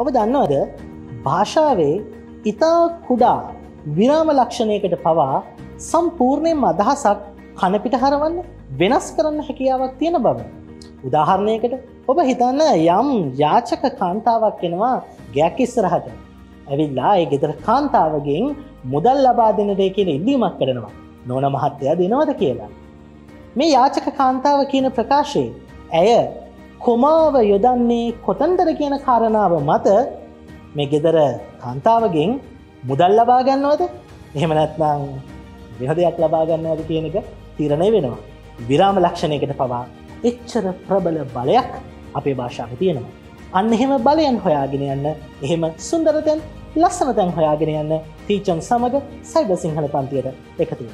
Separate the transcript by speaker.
Speaker 1: ඔබ දන්නවද භාෂාවේ ඉතා කුඩා විරාම ලක්ෂණයකට පවා සම්පූර්ණයෙන් අදහසක් කනපිට හරවන්න වෙනස් කරන්න හැකියාවක් තියෙන බව. උදාහරණයකට ඔබ හිතන්න යම් යාචක කාන්තාවක් එනවා ගැයක් ඉස්සරහට. ඇවිල්ලා ඒ ගෙදර කාන්තාවගෙන් මුදල් ලබා දෙනදේ කියන ඉල්ලීමක් කරනවා. නොන මහත්තයා දෙනවද කියලා. මේ යාචක කාන්තාව කියන ප්‍රකාශයේ ඇය කොමාව යොදන්නේ කොතන්දර කියන කාරණාව මත මේ ගෙදර කාන්තාවගෙන් මුදල් ලබා ගන්නවද එහෙමනැත්නං විහදයක් ලබා ගන්නවද කියන එක තිරණය වෙනවා. විරාම ලක්ෂණයකට පවා එච්චර ප්‍රබල බලයක් අපේ භාෂාව තියෙනවා. අන්න එහෙම බලයන් හොයාගෙන යන්න එහෙම සුන්දරතැන් ලස්සන තැන් හොයාගෙන යන්න ටීචන් සමඟ සයිබ සිංහල පන්තියට එකතුව.